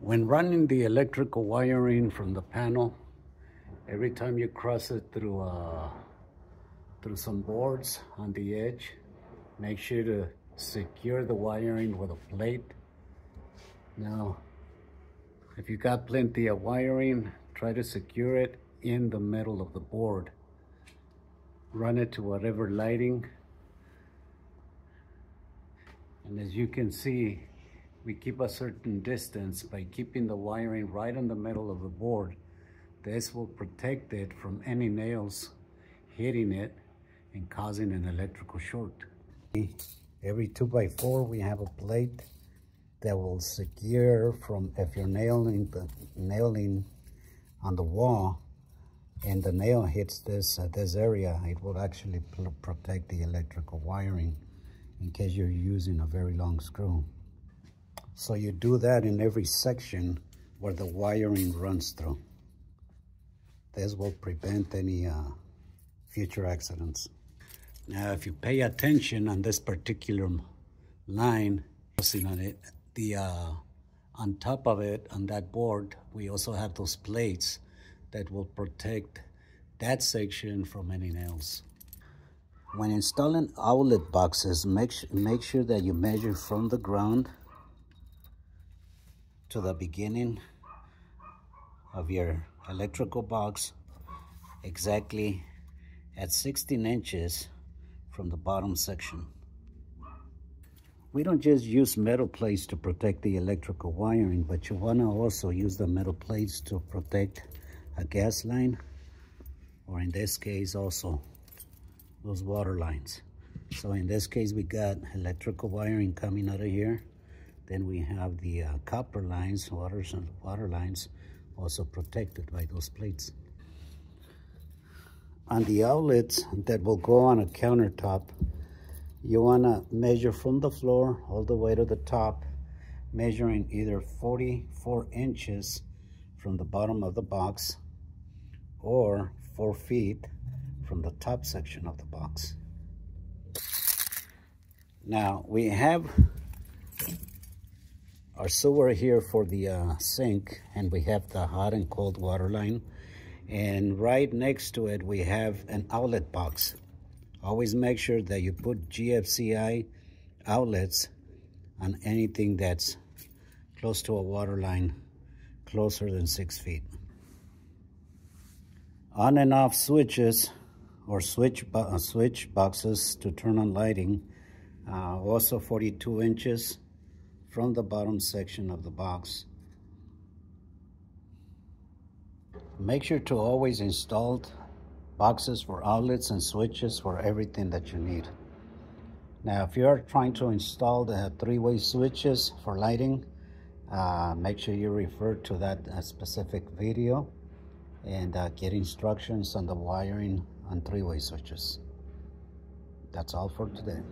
When running the electrical wiring from the panel, every time you cross it through uh, through some boards on the edge, make sure to secure the wiring with a plate. Now, if you got plenty of wiring, try to secure it in the middle of the board. Run it to whatever lighting. And as you can see, we keep a certain distance by keeping the wiring right in the middle of the board. This will protect it from any nails hitting it and causing an electrical short. Every two by four, we have a plate that will secure from if you're nailing the nailing on the wall and the nail hits this uh, this area, it will actually protect the electrical wiring in case you're using a very long screw. So you do that in every section where the wiring runs through. This will prevent any uh, future accidents. Now, if you pay attention on this particular line, on it, the uh, on top of it, on that board, we also have those plates that will protect that section from any nails. When installing outlet boxes, make, make sure that you measure from the ground to the beginning of your electrical box exactly at 16 inches from the bottom section. We don't just use metal plates to protect the electrical wiring, but you want to also use the metal plates to protect a gas line, or in this case also those water lines. So in this case, we got electrical wiring coming out of here. Then we have the uh, copper lines, water, water lines, also protected by those plates. On the outlets that will go on a countertop, you want to measure from the floor all the way to the top, measuring either 44 inches from the bottom of the box or 4 feet from the top section of the box. Now we have our sewer here for the uh, sink and we have the hot and cold water line. And right next to it we have an outlet box. Always make sure that you put GFCI outlets on anything that's close to a water line closer than six feet. On and off switches or switch uh, switch boxes to turn on lighting uh, also 42 inches from the bottom section of the box. Make sure to always install boxes for outlets and switches for everything that you need. Now, if you're trying to install the three-way switches for lighting, uh, make sure you refer to that uh, specific video and uh, get instructions on the wiring on three-way switches. That's all for today.